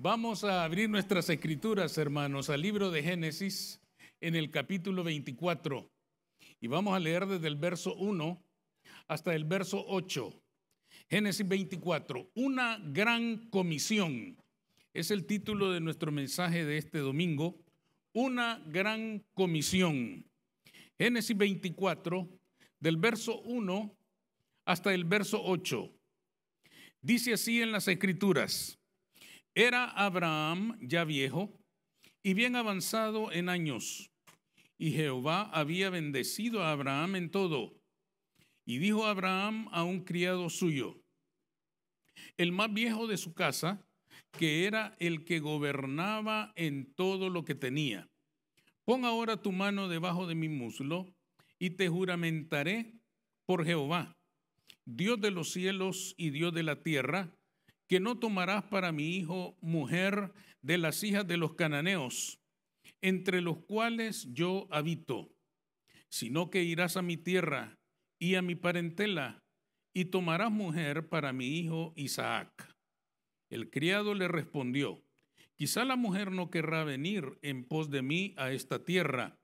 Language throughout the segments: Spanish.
Vamos a abrir nuestras escrituras, hermanos, al libro de Génesis en el capítulo 24 y vamos a leer desde el verso 1 hasta el verso 8. Génesis 24, una gran comisión. Es el título de nuestro mensaje de este domingo, una gran comisión. Génesis 24, del verso 1 hasta el verso 8. Dice así en las escrituras. Era Abraham ya viejo y bien avanzado en años, y Jehová había bendecido a Abraham en todo. Y dijo Abraham a un criado suyo, el más viejo de su casa, que era el que gobernaba en todo lo que tenía. Pon ahora tu mano debajo de mi muslo y te juramentaré por Jehová, Dios de los cielos y Dios de la tierra, que no tomarás para mi hijo mujer de las hijas de los cananeos, entre los cuales yo habito, sino que irás a mi tierra y a mi parentela, y tomarás mujer para mi hijo Isaac. El criado le respondió, quizá la mujer no querrá venir en pos de mí a esta tierra.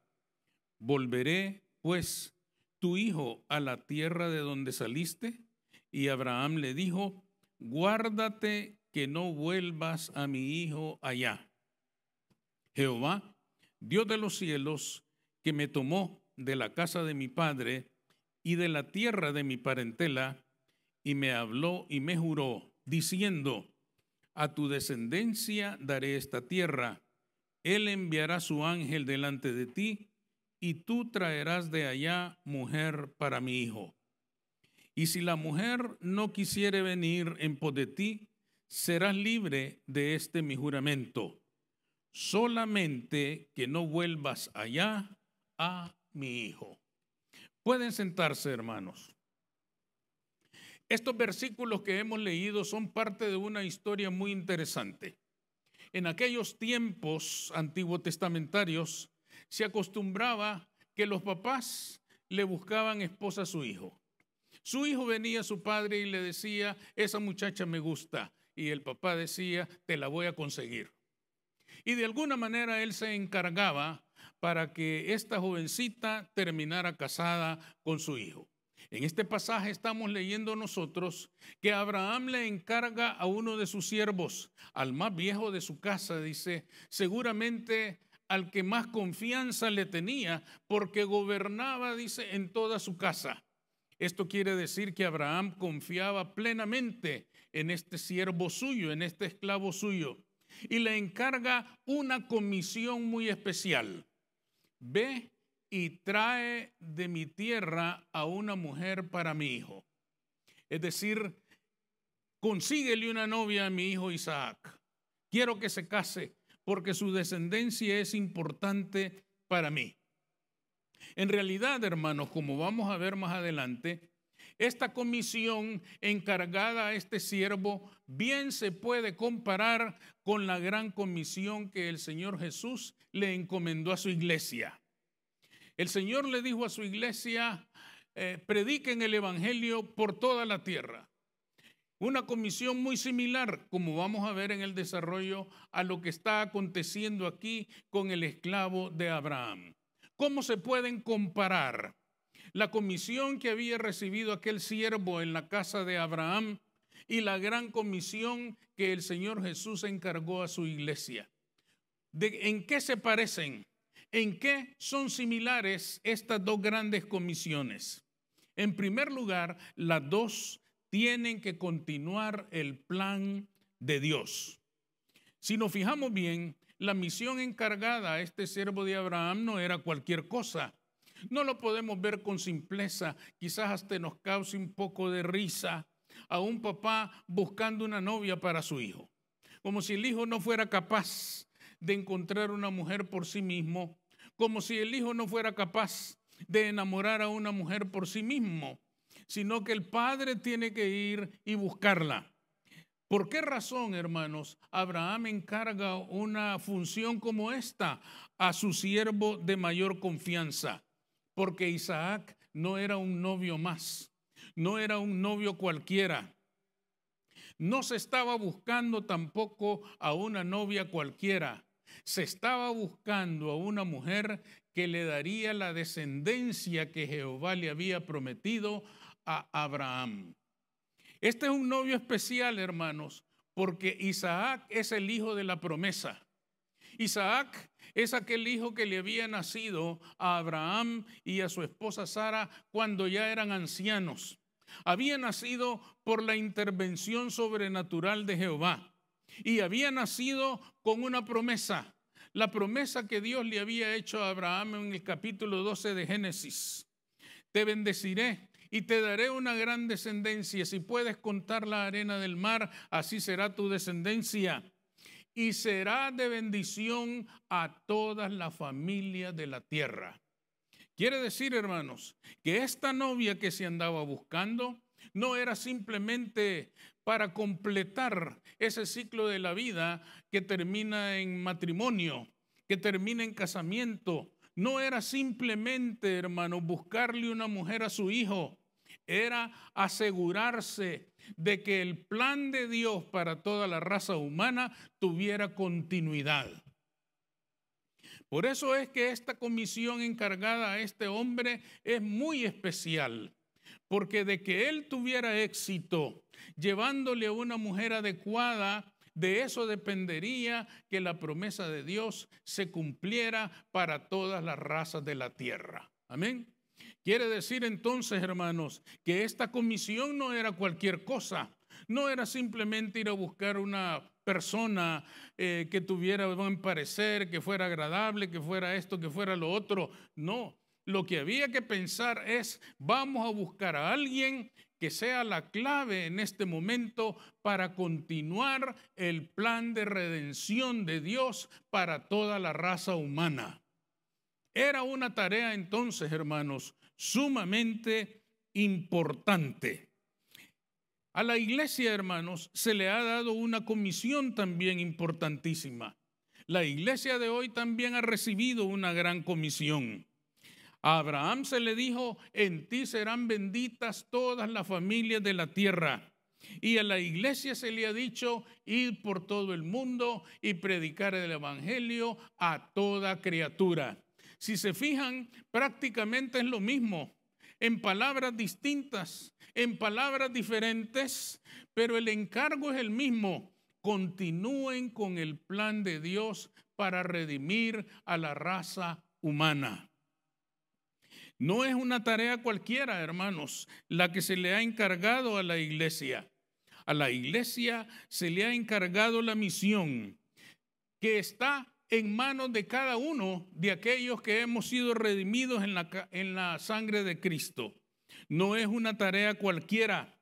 Volveré, pues, tu hijo a la tierra de donde saliste. Y Abraham le dijo, guárdate que no vuelvas a mi hijo allá. Jehová, Dios de los cielos, que me tomó de la casa de mi padre y de la tierra de mi parentela, y me habló y me juró, diciendo, a tu descendencia daré esta tierra, él enviará su ángel delante de ti, y tú traerás de allá mujer para mi hijo. Y si la mujer no quisiere venir en pos de ti, serás libre de este mi juramento. Solamente que no vuelvas allá a mi hijo. Pueden sentarse, hermanos. Estos versículos que hemos leído son parte de una historia muy interesante. En aquellos tiempos antiguo testamentarios se acostumbraba que los papás le buscaban esposa a su hijo. Su hijo venía a su padre y le decía, esa muchacha me gusta. Y el papá decía, te la voy a conseguir. Y de alguna manera él se encargaba para que esta jovencita terminara casada con su hijo. En este pasaje estamos leyendo nosotros que Abraham le encarga a uno de sus siervos, al más viejo de su casa, dice, seguramente al que más confianza le tenía, porque gobernaba, dice, en toda su casa. Esto quiere decir que Abraham confiaba plenamente en este siervo suyo, en este esclavo suyo, y le encarga una comisión muy especial. Ve y trae de mi tierra a una mujer para mi hijo. Es decir, consíguele una novia a mi hijo Isaac. Quiero que se case porque su descendencia es importante para mí. En realidad, hermanos, como vamos a ver más adelante, esta comisión encargada a este siervo bien se puede comparar con la gran comisión que el Señor Jesús le encomendó a su iglesia. El Señor le dijo a su iglesia, eh, prediquen el Evangelio por toda la tierra. Una comisión muy similar, como vamos a ver en el desarrollo, a lo que está aconteciendo aquí con el esclavo de Abraham. ¿Cómo se pueden comparar la comisión que había recibido aquel siervo en la casa de Abraham y la gran comisión que el Señor Jesús encargó a su iglesia? ¿En qué se parecen? ¿En qué son similares estas dos grandes comisiones? En primer lugar, las dos tienen que continuar el plan de Dios. Si nos fijamos bien, la misión encargada a este siervo de Abraham no era cualquier cosa. No lo podemos ver con simpleza, quizás hasta nos cause un poco de risa a un papá buscando una novia para su hijo, como si el hijo no fuera capaz de encontrar una mujer por sí mismo, como si el hijo no fuera capaz de enamorar a una mujer por sí mismo, sino que el padre tiene que ir y buscarla. ¿Por qué razón, hermanos, Abraham encarga una función como esta a su siervo de mayor confianza? Porque Isaac no era un novio más, no era un novio cualquiera. No se estaba buscando tampoco a una novia cualquiera. Se estaba buscando a una mujer que le daría la descendencia que Jehová le había prometido a Abraham. Este es un novio especial, hermanos, porque Isaac es el hijo de la promesa. Isaac es aquel hijo que le había nacido a Abraham y a su esposa Sara cuando ya eran ancianos. Había nacido por la intervención sobrenatural de Jehová y había nacido con una promesa, la promesa que Dios le había hecho a Abraham en el capítulo 12 de Génesis. Te bendeciré y te daré una gran descendencia. Si puedes contar la arena del mar, así será tu descendencia. Y será de bendición a todas las familias de la tierra. Quiere decir, hermanos, que esta novia que se andaba buscando no era simplemente para completar ese ciclo de la vida que termina en matrimonio, que termina en casamiento. No era simplemente, hermanos, buscarle una mujer a su hijo era asegurarse de que el plan de Dios para toda la raza humana tuviera continuidad. Por eso es que esta comisión encargada a este hombre es muy especial, porque de que él tuviera éxito llevándole a una mujer adecuada, de eso dependería que la promesa de Dios se cumpliera para todas las razas de la tierra. Amén. Quiere decir entonces, hermanos, que esta comisión no era cualquier cosa, no era simplemente ir a buscar una persona eh, que tuviera buen parecer, que fuera agradable, que fuera esto, que fuera lo otro. No, lo que había que pensar es, vamos a buscar a alguien que sea la clave en este momento para continuar el plan de redención de Dios para toda la raza humana. Era una tarea entonces, hermanos, sumamente importante. A la iglesia, hermanos, se le ha dado una comisión también importantísima. La iglesia de hoy también ha recibido una gran comisión. A Abraham se le dijo, en ti serán benditas todas las familias de la tierra. Y a la iglesia se le ha dicho, ir por todo el mundo y predicar el Evangelio a toda criatura. Si se fijan, prácticamente es lo mismo, en palabras distintas, en palabras diferentes, pero el encargo es el mismo. Continúen con el plan de Dios para redimir a la raza humana. No es una tarea cualquiera, hermanos, la que se le ha encargado a la iglesia. A la iglesia se le ha encargado la misión que está en manos de cada uno de aquellos que hemos sido redimidos en la, la sangre de Cristo. No es una tarea cualquiera.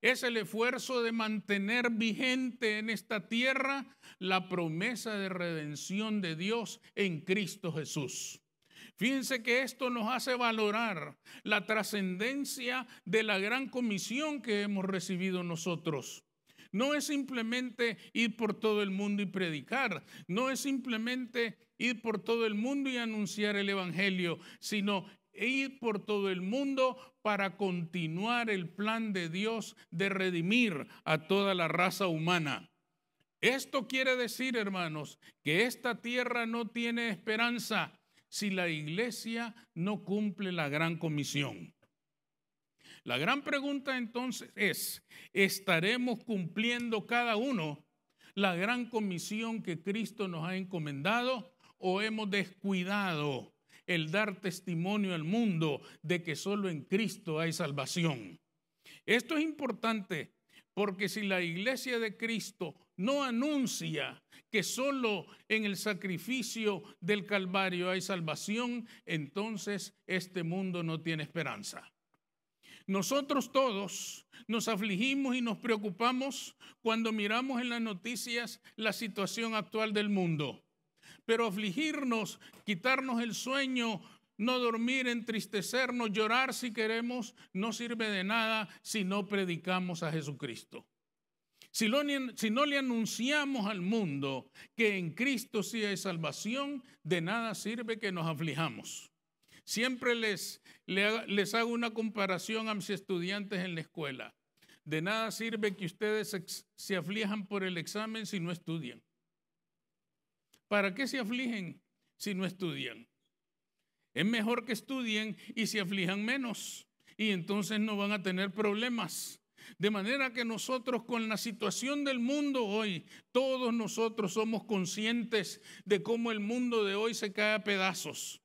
Es el esfuerzo de mantener vigente en esta tierra la promesa de redención de Dios en Cristo Jesús. Fíjense que esto nos hace valorar la trascendencia de la gran comisión que hemos recibido nosotros. No es simplemente ir por todo el mundo y predicar, no es simplemente ir por todo el mundo y anunciar el Evangelio, sino ir por todo el mundo para continuar el plan de Dios de redimir a toda la raza humana. Esto quiere decir, hermanos, que esta tierra no tiene esperanza si la iglesia no cumple la gran comisión. La gran pregunta entonces es, ¿estaremos cumpliendo cada uno la gran comisión que Cristo nos ha encomendado o hemos descuidado el dar testimonio al mundo de que solo en Cristo hay salvación? Esto es importante porque si la iglesia de Cristo no anuncia que solo en el sacrificio del Calvario hay salvación, entonces este mundo no tiene esperanza. Nosotros todos nos afligimos y nos preocupamos cuando miramos en las noticias la situación actual del mundo. Pero afligirnos, quitarnos el sueño, no dormir, entristecernos, llorar si queremos, no sirve de nada si no predicamos a Jesucristo. Si, no le anunciamos al mundo que en Cristo sí hay salvación, de nada sirve que nos aflijamos. Siempre les, les hago una comparación a mis estudiantes en la escuela. de nada sirve que ustedes se aflijan por el examen si no estudian. ¿Para qué se afligen si no estudian? Es mejor que estudien y se aflijan menos y entonces no van a tener problemas. De manera que nosotros con la situación del mundo hoy, todos nosotros somos conscientes de cómo el mundo de hoy se cae a pedazos.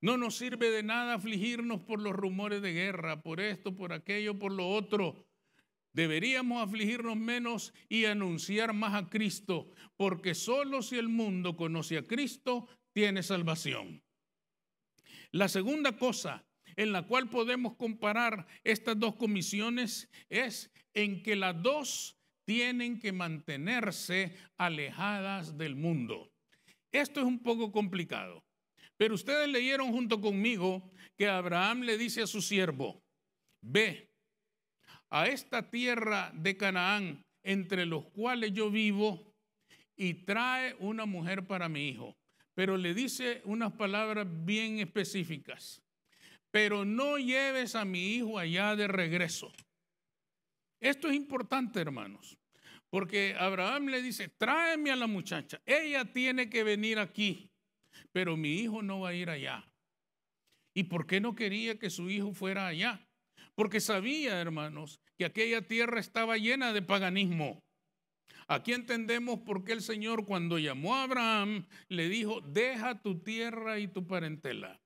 No nos sirve de nada afligirnos por los rumores de guerra, por esto, por aquello, por lo otro. Deberíamos afligirnos menos y anunciar más a Cristo, porque solo si el mundo conoce a Cristo, tiene salvación. La segunda cosa en la cual podemos comparar estas dos comisiones es en que las dos tienen que mantenerse alejadas del mundo. Esto es un poco complicado, pero ustedes leyeron junto conmigo que Abraham le dice a su siervo, ve a esta tierra de Canaán entre los cuales yo vivo y trae una mujer para mi hijo. Pero le dice unas palabras bien específicas pero no lleves a mi hijo allá de regreso. Esto es importante, hermanos, porque Abraham le dice, tráeme a la muchacha, ella tiene que venir aquí, pero mi hijo no va a ir allá. ¿Y por qué no quería que su hijo fuera allá? Porque sabía, hermanos, que aquella tierra estaba llena de paganismo. Aquí entendemos por qué el Señor cuando llamó a Abraham le dijo, deja tu tierra y tu parentela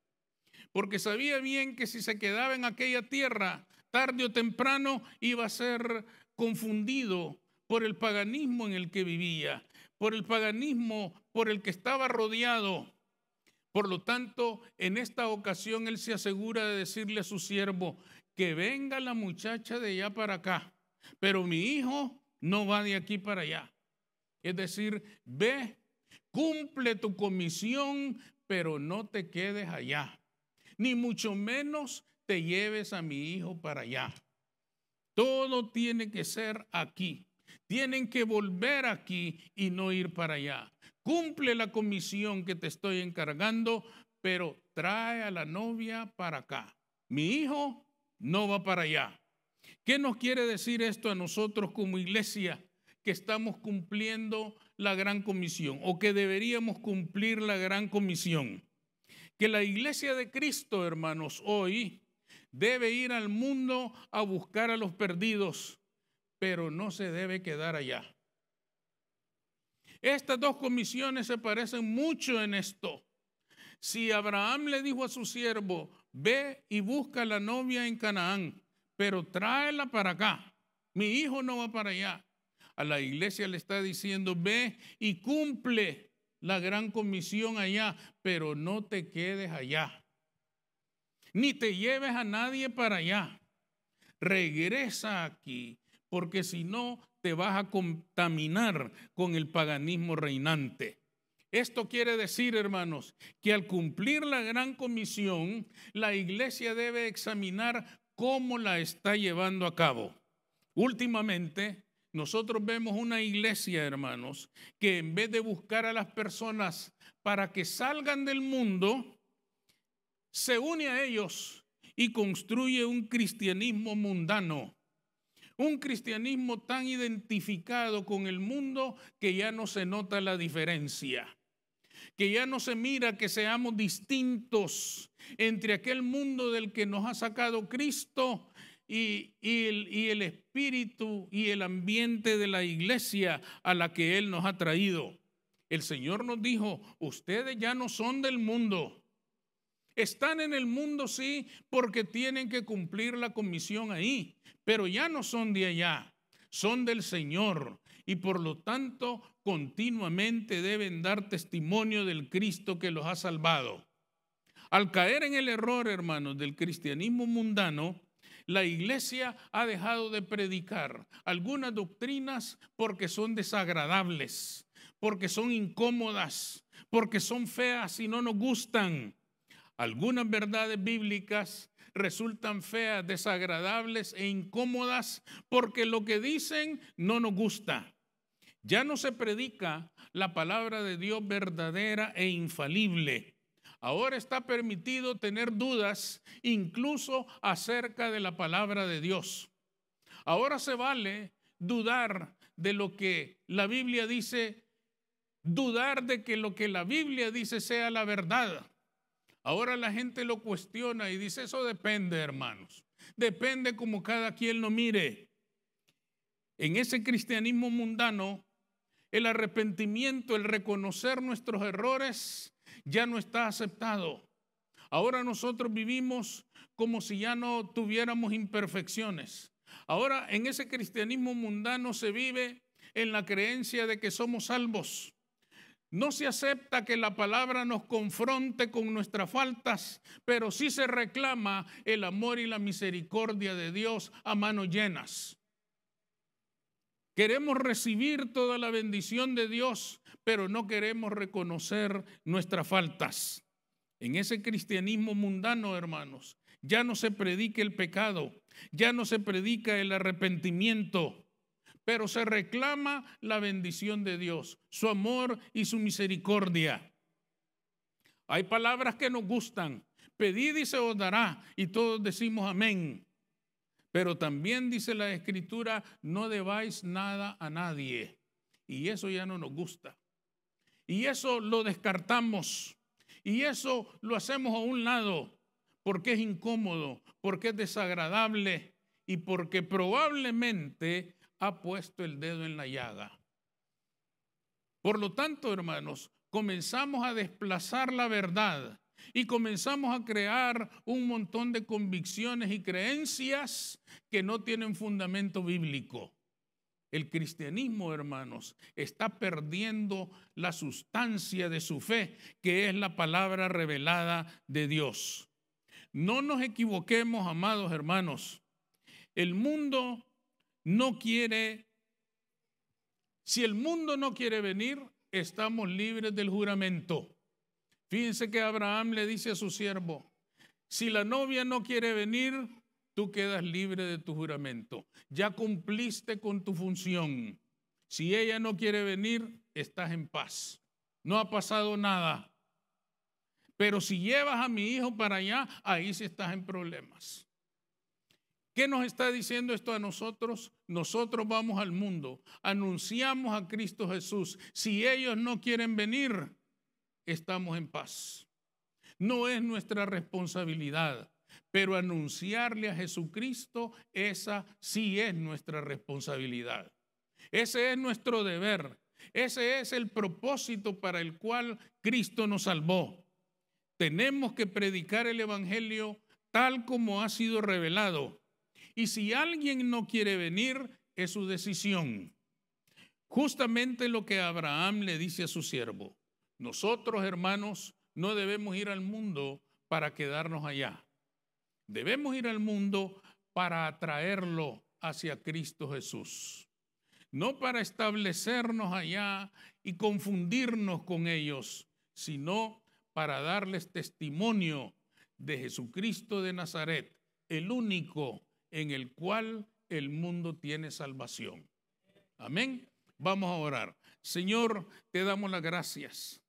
porque sabía bien que si se quedaba en aquella tierra, tarde o temprano iba a ser confundido por el paganismo en el que vivía, por el paganismo por el que estaba rodeado. Por lo tanto, en esta ocasión él se asegura de decirle a su siervo, que venga la muchacha de allá para acá, pero mi hijo no va de aquí para allá. Es decir, ve, cumple tu comisión, pero no te quedes allá ni mucho menos te lleves a mi hijo para allá. Todo tiene que ser aquí. Tienen que volver aquí y no ir para allá. Cumple la comisión que te estoy encargando, pero trae a la novia para acá. Mi hijo no va para allá. ¿Qué nos quiere decir esto a nosotros como iglesia que estamos cumpliendo la gran comisión o que deberíamos cumplir la gran comisión? que la iglesia de Cristo, hermanos, hoy debe ir al mundo a buscar a los perdidos, pero no se debe quedar allá. Estas dos comisiones se parecen mucho en esto. Si Abraham le dijo a su siervo, ve y busca la novia en Canaán, pero tráela para acá, mi hijo no va para allá. A la iglesia le está diciendo, ve y cumple la gran comisión allá, pero no te quedes allá. Ni te lleves a nadie para allá. Regresa aquí, porque si no te vas a contaminar con el paganismo reinante. Esto quiere decir, hermanos, que al cumplir la gran comisión, la iglesia debe examinar cómo la está llevando a cabo. Últimamente, nosotros vemos una iglesia, hermanos, que en vez de buscar a las personas para que salgan del mundo, se une a ellos y construye un cristianismo mundano. Un cristianismo tan identificado con el mundo que ya no se nota la diferencia, que ya no se mira que seamos distintos entre aquel mundo del que nos ha sacado Cristo y, el, espíritu y el ambiente de la iglesia a la que Él nos ha traído. El Señor nos dijo, ustedes ya no son del mundo. Están en el mundo, sí, porque tienen que cumplir la comisión ahí, pero ya no son de allá, son del Señor y por lo tanto continuamente deben dar testimonio del Cristo que los ha salvado. Al caer en el error, hermanos, del cristianismo mundano, la iglesia ha dejado de predicar algunas doctrinas porque son desagradables, porque son incómodas, porque son feas y no nos gustan. Algunas verdades bíblicas resultan feas, desagradables e incómodas porque lo que dicen no nos gusta. Ya no se predica la palabra de Dios verdadera e infalible. Ahora está permitido tener dudas incluso acerca de la palabra de Dios. Ahora se vale dudar de lo que la Biblia dice, dudar de que lo que la Biblia dice sea la verdad. Ahora la gente lo cuestiona y dice, eso depende, hermanos. Depende como cada quien lo mire. En ese cristianismo mundano, el arrepentimiento, el reconocer nuestros errores, ya no está aceptado. Ahora nosotros vivimos como si ya no tuviéramos imperfecciones. Ahora en ese cristianismo mundano se vive en la creencia de que somos salvos. No se acepta que la palabra nos confronte con nuestras faltas, pero sí se reclama el amor y la misericordia de Dios a manos llenas. Queremos recibir toda la bendición de Dios, pero no queremos reconocer nuestras faltas. En ese cristianismo mundano, hermanos, ya no se predica el pecado, ya no se predica el arrepentimiento, pero se reclama la bendición de Dios, su amor y su misericordia. Hay palabras que nos gustan. Pedid y se os dará, y todos decimos amén. Pero también dice la escritura, no debáis nada a nadie. Y eso ya no nos gusta. Y eso lo descartamos. Y eso lo hacemos a un lado porque es incómodo, porque es desagradable y porque probablemente ha puesto el dedo en la llaga. Por lo tanto, hermanos, comenzamos a desplazar la verdad y comenzamos a crear un montón de convicciones y creencias que no tienen fundamento bíblico. El cristianismo, hermanos, está perdiendo la sustancia de su fe, que es la palabra revelada de Dios. No nos equivoquemos, amados hermanos. El mundo no quiere, si el mundo no quiere venir, estamos libres del juramento. Fíjense que Abraham le dice a su siervo, si la novia no quiere venir, tú quedas libre de tu juramento. Ya cumpliste con tu función. Si ella no quiere venir, estás en paz. No ha pasado nada. Pero si llevas a mi hijo para allá, ahí sí estás en problemas. ¿Qué nos está diciendo esto a nosotros? Nosotros vamos al mundo, anunciamos a Cristo Jesús. Si ellos no quieren venir, estamos en paz. No es nuestra responsabilidad, pero anunciarle a Jesucristo, esa sí es nuestra responsabilidad. Ese es nuestro deber. Ese es el propósito para el cual Cristo nos salvó. Tenemos que predicar el Evangelio tal como ha sido revelado y si alguien no quiere venir, es su decisión. Justamente lo que Abraham le dice a su siervo. Nosotros, hermanos, no debemos ir al mundo para quedarnos allá. Debemos ir al mundo para atraerlo hacia Cristo Jesús. No para establecernos allá y confundirnos con ellos, sino para darles testimonio de Jesucristo de Nazaret, el único en el cual el mundo tiene salvación. Amén. Vamos a orar. Señor, te damos las gracias